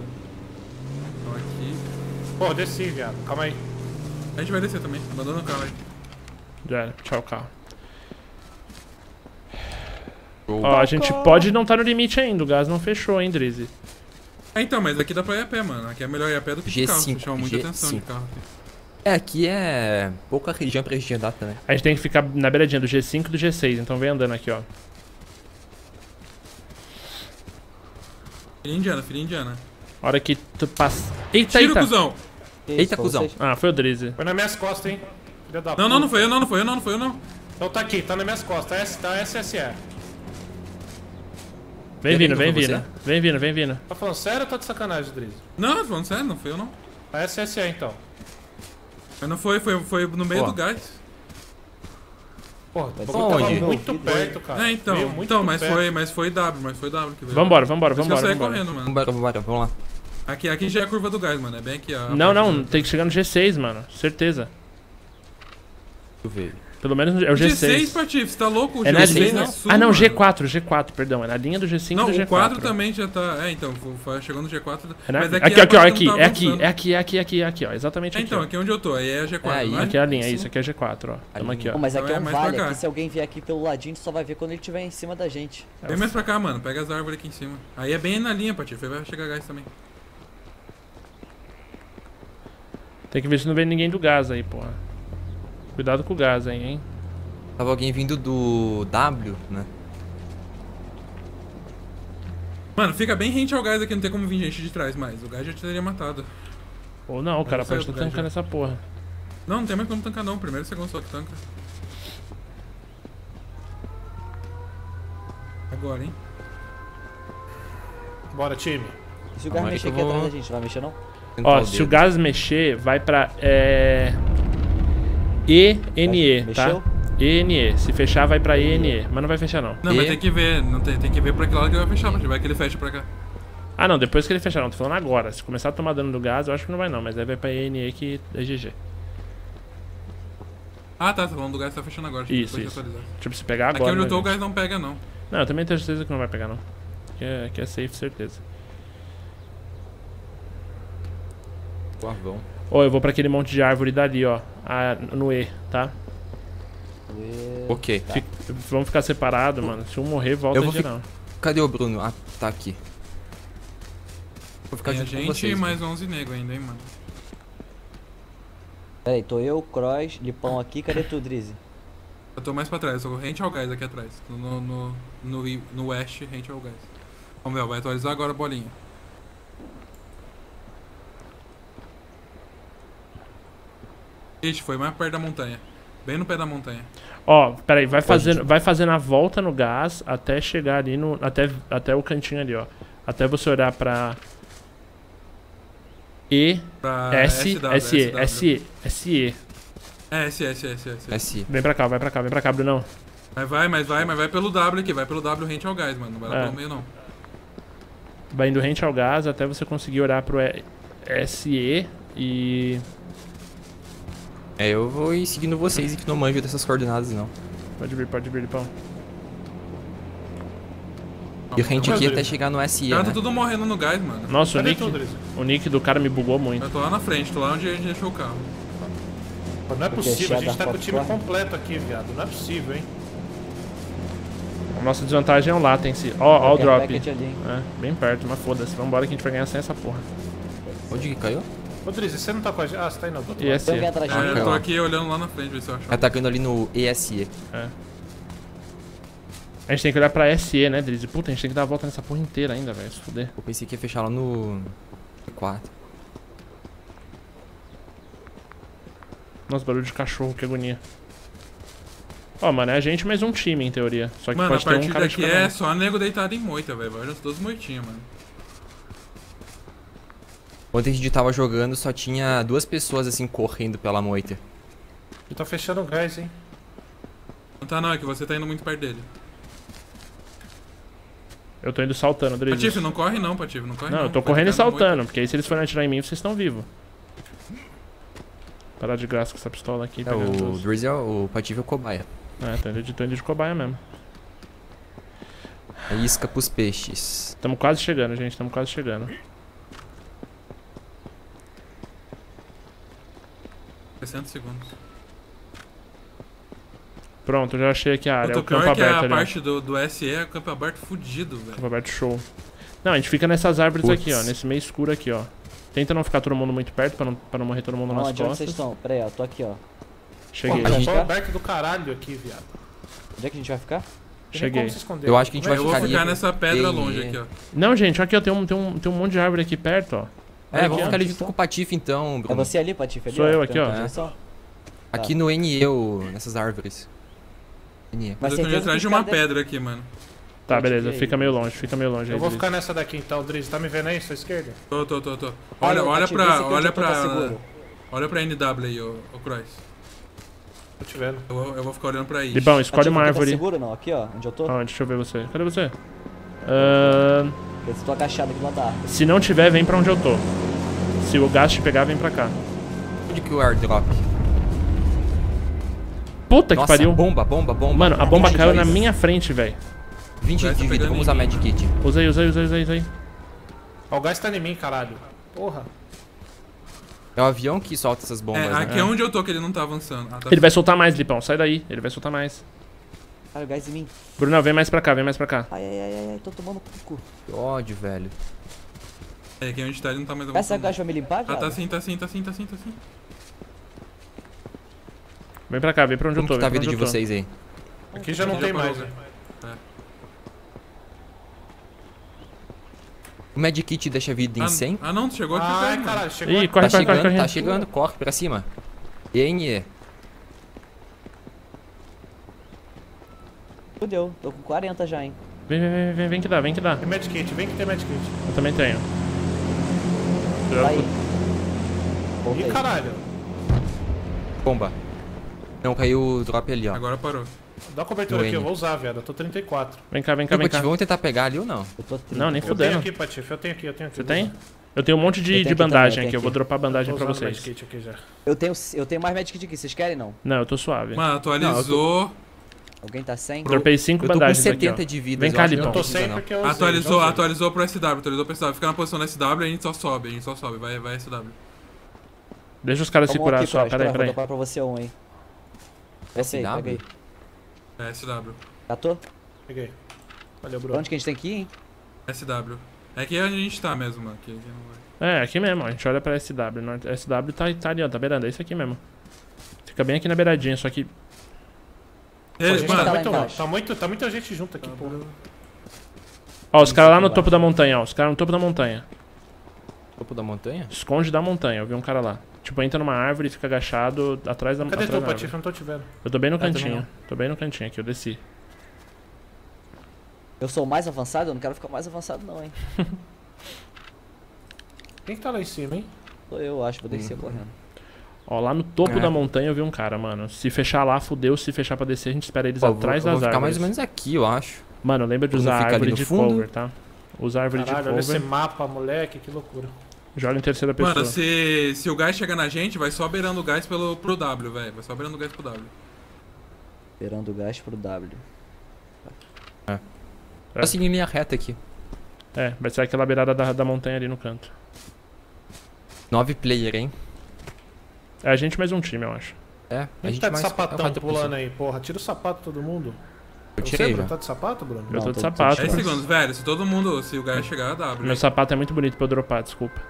Então aqui.
Pô, desci, viado. Calma aí.
A gente vai descer também. Abandona o carro aí.
Já era. Tchau, carro.
Show.
Ó, a gente pode não tá no limite ainda, o gás não fechou, hein, Drizzy?
É, então, mas aqui dá pra ir a pé, mano. Aqui é melhor ir a pé do que de
G5,
carro. Isso chama muita
G5.
atenção de carro.
É, aqui é pouca região pra gente andar também.
A gente tem que ficar na beiradinha do G5 e do G6, então vem andando aqui, ó.
Filha indiana, filha indiana.
Hora que tu passa. Eita,
Tira o
eita!
cuzão!
Eita, cuzão.
Ah, foi o Drizzy.
Foi nas minhas costas, hein? Filha da
Não, não, não foi eu, não, não foi eu, não, não foi eu, não.
Então tá aqui, tá nas minhas costas. Tá, S- tá SSE.
Vem vindo, vem vindo. Vem vindo, vem vindo.
Tá falando sério ou tá de sacanagem, Drizzy?
Não, tô falando sério, não foi eu, não.
Tá SSE então.
Mas não foi, foi, foi no meio do gás.
Porra, bagulho tava
onde?
muito perto, cara.
É, então, então mas,
perto.
foi, mas foi W, mas foi W que veio.
Vambora, vambora,
que eu
vambora.
saí
vambora.
correndo, mano.
Vambora, vambora, vamos lá.
Aqui, aqui já é a curva do gás, mano. É bem aqui, a
Não, não, tem que chegar no G6, mano. Certeza.
Deixa eu ver.
Pelo menos é o
G6,
G6.
Patife, você tá louco? O
É na
G6
linha.
na sul,
Ah, não,
mano.
G4, G4, perdão. É na linha do G5
Não,
e do G4.
o 4 também já tá. É, então, chegou no G4.
É na-
Mas
aqui,
é
aqui,
a
ó, aqui,
tá
é aqui, é aqui, é aqui, é aqui, é aqui, ó. Exatamente
É,
aqui.
então,
ó.
aqui onde eu tô. Aí é a G4,
É, aí.
não é?
Aqui é a linha, isso, aqui é G4, ó. Tamo aqui,
Pô,
ó.
mas aqui
Então
é
é
um
mais
vale,
pra cá.
aqui se alguém vier aqui pelo ladinho, tu só vai ver quando ele estiver em cima da gente.
Vem mais pra cá, mano. Pega as árvores aqui em cima. Aí é bem na linha, Patife. Aí vai chegar gás também.
Tem que ver se não vem ninguém do gás aí, porra. Cuidado com o gás aí, hein.
Tava alguém vindo do W, né?
Mano, fica bem rente ao gás aqui. Não tem como vir gente de trás mais. O gás já te teria matado.
Ou não, o cara pode estar tancando
já.
essa porra.
Não, não tem mais como tancar não. Primeiro e segundo só que tanca. Agora, hein?
Bora, time.
E se o gás mexer aqui
vou-
atrás da gente, vai mexer não?
Ó, se o gás mexer, vai pra. É. ENE, tá? ENE. Se fechar, vai pra ENE. Mas não vai fechar, não.
Não, mas
E?
tem que ver. Não tem, tem que ver pra que lado que ele vai fechar. Porque vai que ele fecha pra cá.
Ah, não, depois que ele fechar, não. Tô falando agora. Se começar a tomar dano do gás, eu acho que não vai, não. Mas aí vai pra ENE que é GG.
Ah, tá. Tá falando do gás que tá fechando agora.
Isso, isso. Tipo, se pegar
Aqui
agora.
onde eu tô, o gás não pega, não.
Não, eu também tenho certeza que não vai pegar, não. Que é, que é safe, certeza.
Suavão.
Ó, eu vou pra aquele monte de árvore dali, ó. Ah, no E, tá?
E-
Ok.
Tá.
Fic- vamos ficar separados, mano. Se um morrer, volta
Eu vou
geral.
Cadê o Bruno? Ah, tá aqui. Vou ficar
Tem a
junto com
gente
vocês.
e mais 11 negros ainda, hein, mano.
Pera aí, tô eu, Cross, Lipão aqui, cadê tu, Drizzy?
Eu tô mais pra trás, eu tô rente ao gás aqui atrás. No, no, no, i- no west, rente ao gás. Vamos ver, ó, vai atualizar agora a bolinha. Ixi, foi mais perto da montanha. Bem no pé da montanha.
Ó, peraí, vai fazendo, vai fazendo a volta no gás até chegar ali no. Até, até o cantinho ali, ó. Até você olhar pra. E,
Pra
S,
SW,
S, E,
SW.
S, E, S, E.
É, S, S, S, S.
Vem pra cá, vai pra cá, vem pra cá, Brunão.
Mas vai, mas vai, mas vai pelo W aqui, vai pelo W rente ao gás, mano. Não vai lá
É.
pelo meio, não.
Vai indo rente ao gás até você conseguir olhar pro E- SE e.
É, eu vou ir seguindo vocês e que não manjo dessas coordenadas, não.
Pode vir, pode vir, Lipão.
E rente
Mas,
aqui até chegar no SI,
Os caras
né?
tá tudo morrendo no gás, mano.
Nossa, o
Cadê
nick, o nick do cara me bugou muito.
Eu tô lá na frente, tô lá onde a gente deixou o carro.
Pô, Não é
Porque
possível, a gente tá com o time completo aqui, viado. Não é possível, hein?
A nossa desvantagem é o latency. Ó, ó o drop.
ali?
É, bem perto, mas foda-se. Vambora que a gente vai ganhar sem essa porra.
Onde que caiu?
Ô, Drizzy, você não tá com a gente? Ah, você tá aí não. do outro
E
lado.
atrás de
É,
mim?
eu tô aqui olhando lá na frente, ver se eu acho.
Atacando ali no ESE.
A gente tem que olhar pra SE, né, Drizzy? Puta, a gente tem que dar a volta nessa porra inteira ainda, velho. Se fuder.
Eu pensei que ia fechar lá no... 4.
Nossa, barulho de cachorro, que agonia. Ó, mano, é a gente mais um time, em teoria. Só que
Mano, a
pode ter um
partir
cara de
daqui
cada
é
um.
só nego deitado em moita, velho. Vai todos moitinhos, mano.
Ontem a gente tava jogando, só tinha duas pessoas assim correndo pela moita.
Ele tá fechando o gás, hein?
Não tá não, é que você tá indo muito perto dele.
Eu tô indo saltando, Drizzy.
Patife, não corre não, Patife, não corre não.
Não, eu tô correndo e saltando, porque aí se eles forem atirar em mim, vocês estão vivos. Parar de graça com essa pistola aqui.
É, o. Drizzy é o, o Patife é o cobaia.
É, tô indo, de, tô indo de cobaia mesmo.
A isca pros peixes.
Tamo quase chegando, gente. Tamo quase chegando.
60 segundos.
Pronto, eu já achei aqui a área. É
Puta,
o
o pior
campo
é que
aberto
a
ali. ó.
parte do, do SE é campo aberto fudido, velho.
Campo aberto show. Não, a gente fica nessas árvores
Putz.
aqui, ó. Nesse meio escuro aqui, ó. Tenta não ficar todo mundo muito perto pra não, pra não morrer todo mundo nas
Onde, onde vocês
costas.
estão? Pera aí, ó, tô aqui, ó.
Cheguei.
Pô,
A gente-
aberto do caralho aqui, viado.
Onde é que a gente vai ficar?
Cheguei.
Eu acho que a gente
é
vai
Eu vou
ficar
ficar nessa pedra
Tem-
longe aqui, ó.
Não, gente, aqui, ó. Tem um, tem, um, tem um monte de árvore aqui perto, ó.
É, vamos ficar
ó.
ali junto com o Patife então,
É
Bruno.
você ali, Patife? Ali,
Sou eu aqui, ó.
outra direção?
Aqui no NE, o- nessas árvores. NE.
Mas
eu tô atrás de uma pedra aqui, mano.
Tá, beleza.
aí.
Fica meio longe, fica meio longe aí.
Eu vou
Drizzy.
ficar nessa daqui então, Drizzy. Tá me vendo aí, sua esquerda?
Tô, tô, tô, tô.
Ah,
Olha, olha pra. Olha
tá
pra.
seguro.
Olha pra NW aí, ô, ô Croix.
Tô te vendo.
Eu, vou- eu vou ficar olhando pra isso.
Libão, escolhe uma
aqui
árvore.
Tá seguro não? Aqui, ó. Onde eu tô?
Onde? Deixa eu ver você. Cadê você? Ahn,
Eu tô agachado aqui da árvore.
se não tiver, vem pra onde eu tô. Se o gás te pegar, vem pra cá.
Onde que o airdrop?
Puta que
Nossa,
pariu.
bomba, bomba, bomba.
Mano, a bomba
20
caiu na minha frente, velho.
20
Vai, tá
de vida, vamos usar
mim,
Med Kit.
Usei, usei, usei, usei, usei.
Ó, o gás tá em mim, caralho. Porra.
É o avião que solta essas bombas,
É,
né?
aqui é onde eu tô, que ele não tá avançando. Ah, tá
Ele vai soltar mais, Lipão. Sai daí. Ele vai soltar mais.
O gás em mim.
Bruno, vem mais pra cá, vem mais pra cá.
Ai, ai, ai, ai, ai, tô tomando cu.
Que ódio, velho.
É, aqui onde tá, ele não tá mais
Essa
avançando.
gás vai me limpar,
Ah,
viado?
tá sim, tá sim, tá sim, tá sim, tá sim.
Vem pra cá, vem pra onde
Como
eu tô.
que tá a vida de vocês aí?
Aqui já não
Já
tem mais,
velho.
né?
O Med Kit deixa a vida em
Ah,
100?
Ah, não, tu chegou aqui mano.
caralho, chegou
Ih, corre,
Tá
corre, corre,
chegando,
corre.
tá chegando, corre pra cima. ENE.
Fudeu, tô com 40 já, hein.
Vem, vem, vem, vem, vem que dá, vem que dá.
Tem medkit, vem que tem medkit.
Eu também tenho.
Tá aí.
Ih, caralho.
Bomba. Não, caiu o drop ali, ó.
Agora parou.
Dá a cobertura aqui, eu vou usar, viado. Eu tô 34.
Vem cá, vem cá, vem
Pati,
cá.
vamos tentar pegar ali ou não?
Eu tô 30.
Não, nem
Eu tenho
fudendo.
aqui, Patife, eu tenho aqui, eu tenho aqui.
Você tem? Eu tenho um monte de,
Eu
de
aqui também,
bandagem
eu
aqui.
tenho
Eu vou
aqui.
dropar bandagem
Vou
pra vocês.
aqui já.
Eu tenho, eu tenho mais medkit aqui, vocês querem não?
Não, eu tô suave.
Mano, atualizou.
Alguém tá sem?
Dropei 5
Eu tô com
bandagens aqui,
70
ó.
de vida.
Vem cá, Lipão.
Eu tô sem porque eu usei,
Atualizou,
não
atualizou pro SW, atualizou pro SW. Fica na posição do SW e a gente só sobe, a gente só sobe, vai, vai SW.
Deixa os caras se curar
aqui,
só.
Cross,
Pera aí,
Cross,
pera
Vou dropar pra você um, aí,
SW?
pega aí.
É SW.
Catou?
Peguei. Valeu, Bruno.
onde que a gente tem que ir, hein?
SW. É que é onde a gente tá mesmo, mano. Aqui, aqui não vai.
É, aqui mesmo. A gente olha pra SW. SW tá, tá ali, ó. Tá beirando. É isso aqui mesmo. Fica bem aqui na beiradinha, só que.
A
Ele,
gente
tá
mano,
muito, tá, muito, tá muita gente junto aqui, porra.
Ó, os caras lá no topo da montanha, ó. Os caras no topo da montanha.
Topo da montanha?
Esconde da montanha, eu vi um cara lá. Tipo, entra numa árvore e fica agachado atrás da,
Cadê
atrás
tu. Patife? Eu não tô te vendo.
Eu tô bem no
também
cantinho. Tô bem no cantinho aqui, eu desci.
Eu sou o mais avançado? Eu não quero ficar mais avançado não, hein.
Quem que tá lá em cima, hein?
Sou eu, acho. Vou
Uhum.
descer correndo.
Ó, lá no topo
É.
da montanha eu vi um cara, mano. Se fechar lá, fudeu. Se fechar pra descer, a gente espera eles
Ó, eu vou-
atrás
eu
das
vou ficar
árvores.
mais ou menos aqui, eu acho.
Mano, lembra de usar árvore de
fundo?
cover, tá? Usa árvore
Caralho,
de
olha esse
cover.
mapa, moleque, que loucura.
Joga em terceira pessoa.
mano se, se o gás chegar na gente, vai só beirando o gás pelo, pro W, velho. Vai só beirando o gás pro W.
Esperando o gás pro W.
É.
Tá seguindo linha reta aqui.
É, vai ser aquela beirada da, da montanha ali no canto.
9 player, hein?
É a gente mais um time, eu acho.
É,
A gente tá de
mais-
sapatão pulando aí, porra. Tira o sapato todo mundo.
Eu
Você,
tirei
Bruno,
já.
tá de sapato, Bruno?
Eu
Não,
tô de
tô-
sapato.
10
mas-
segundos, velho. Se todo mundo, se o gás chegar, é W.
Meu sapato é muito bonito pra eu dropar, desculpa.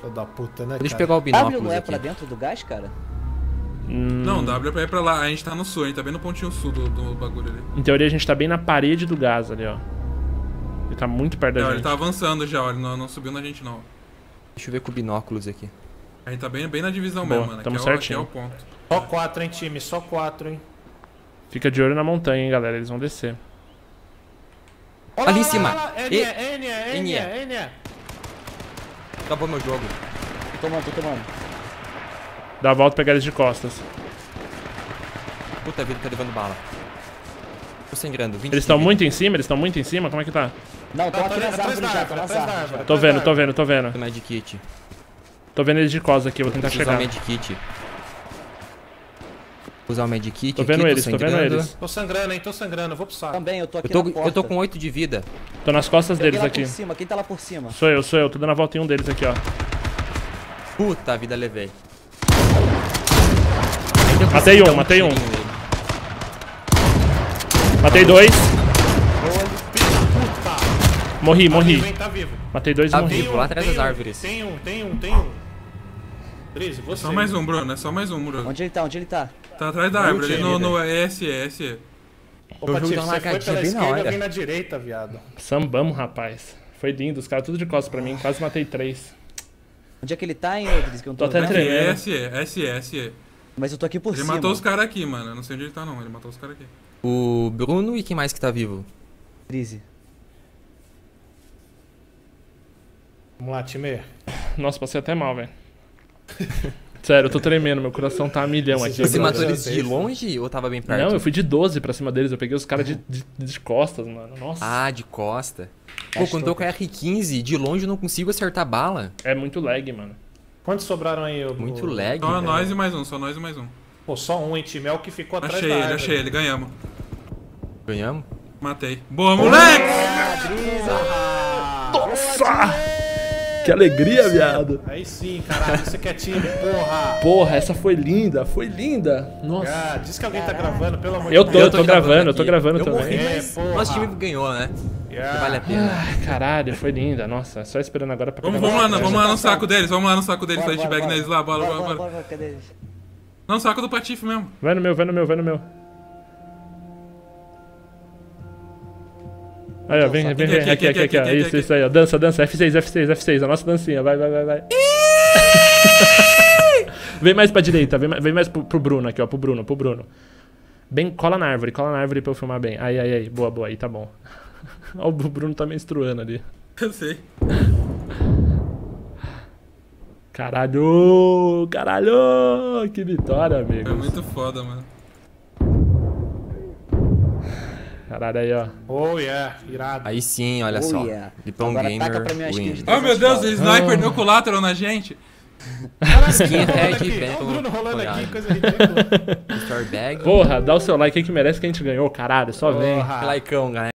Filho da puta, né,
Deixa eu pegar o
W
binóculo
não é
aqui.
pra dentro do gás, cara?
Hum,
Não, W é pra ir pra lá. A gente tá no sul, a gente tá bem no pontinho sul do, do bagulho ali.
Em teoria a gente tá bem na parede do gás ali, ó. Ele tá muito perto da
Não, ele
gente.
tá avançando já, ó. Ele não, não subiu na gente, não.
Deixa eu ver com binóculos aqui.
A gente tá bem, bem na divisão
Boa,
mesmo, mano.
tamo
aqui, é o, aqui
certinho.
é o ponto.
Só quatro, hein, time? Só quatro, hein?
Fica de olho na montanha, hein, galera. Eles vão descer.
Olha
Ali em cima. E-
N, N, N, N.
Acabou meu jogo.
Tô tomando, tô tomando.
Dá a volta e pegar eles de costas.
Puta vida, tá levando bala. Tô sangrando. 20
Eles estão muito em cima? Eles estão muito em cima? Como é que tá?
Não, tô
Tá, tá
nas
atrás da
já, tô
árvore,
nas
atrás da árvore.
Tô vendo, tô vendo, tô vendo.
Tô medkit.
Tô vendo eles de costas aqui, vou tentar
Preciso usar o
chegar.
medkit. Vou usar o medkit
Tô
aqui,
vendo eles, tô
sangrando.
vendo eles.
Tô sangrando, hein? Tô sangrando. Vou pro saco.
Também, eu tô aqui
Eu tô,
na porta.
eu tô com 8 de vida.
Tô nas costas
Peguei
deles
lá
aqui.
por cima, quem tá lá por cima?
Sou eu, sou eu. Tô dando a volta em um deles aqui, ó.
Puta vida, levei.
Matei um, matei um. Matei dois. Morri,
Tá
morri.
vivo, hein? Tá vivo.
Matei dois e
Tá
morri.
vivo. lá atrás das
um,
árvores.
Tem um, tem um, tem um. Drizzy, você.
Só mais um, Bruno. É só mais um, Bruno.
Onde ele tá? Onde ele tá?
Tá atrás da árvore, ali no, no ESE, ESE.
Jogo uma
você foi pela esquerda, vem na direita, viado.
Sambamos, rapaz. Foi lindo, os caras tudo de costas pra mim. Quase matei três.
Onde é que ele tá, hein, Rodrigues? Que eu não
Tô até tremendo.
ESE, SE, SE.
Mas eu tô aqui por
Ele
cima.
matou os caras aqui, mano. Eu não sei onde ele tá, não. Ele matou os caras aqui.
O Bruno e quem mais que tá vivo?
Drizzy.
Vamos lá, time.
Nossa, passei até mal, velho. Sério, eu tô tremendo, meu coração tá a milhão aqui.
Você matou eles de longe ou tava bem perto?
Não, eu fui de 12 pra cima deles, eu peguei os caras de, de, de costas, mano. Nossa.
Ah, de costa. Pô, quando eu tô com a R15, de longe eu não consigo acertar bala.
É muito lag, mano.
Quantos sobraram aí? o-
Muito
o-
lag.
Só
velho.
nós e mais um, só nós e mais um.
Pô, só um, hein, time? É o que ficou atrás
Achei
da
ele, achei ele, ganhamos.
Ganhamos?
Matei. Boa, moleque!
Nossa! Que alegria, viado.
Aí sim, caralho. Você quer time, porra.
Porra, essa foi linda, foi linda. Nossa.
Ah, diz que alguém tá gravando, pelo amor
Eu
de
tô,
Deus.
eu tô gravando, eu tô gravando
eu
também.
Morri,
É,
mas
porra.
nosso time ganhou, né?
Yeah.
Vale a pena.
Ai, caralho, foi linda. Nossa, só esperando agora pra
Vamos,
pegar
vamos lá, vamos lá no saco deles, vamos lá no saco deles, flashback neles lá, bora,
Bora,
bora? Não, saco do Patife mesmo.
Vai no meu, vai no meu, vai no meu. Aí, ó, vem, vem, vem,
Aqui,
aqui, aqui, ó. Isso, isso aí, ó. Dança, dança, F6, F6, F6, a nossa dancinha. Vai, vai, vai, vai. Vem mais pra direita, vem, mais- vem mais pro, pro Bruno aqui, ó. Pro Bruno, pro Bruno. Bem, cola na árvore, cola na árvore pra eu filmar bem. Aí, aí, aí. Boa, boa, aí tá bom. Ó, o Bruno tá menstruando ali.
Eu sei.
Caralho! Caralho! Que vitória,
É
amigo.
muito foda, mano.
Caralho aí, ó.
Oh, yeah, irado.
Aí sim, olha
Oh,
só.
yeah.
Lipão
Agora
Gamer
pra mim a skin
win.
de
Oh meu Deus, o sniper deu na gente.
Aqui, Olha o
Battle
Bruno rolando aqui,
Royale.
coisa ridícula.
Star Bag.
Porra, dá o seu like aí que merece que a gente ganhou, caralho. Só vem.
Porra.
Likeão, galera.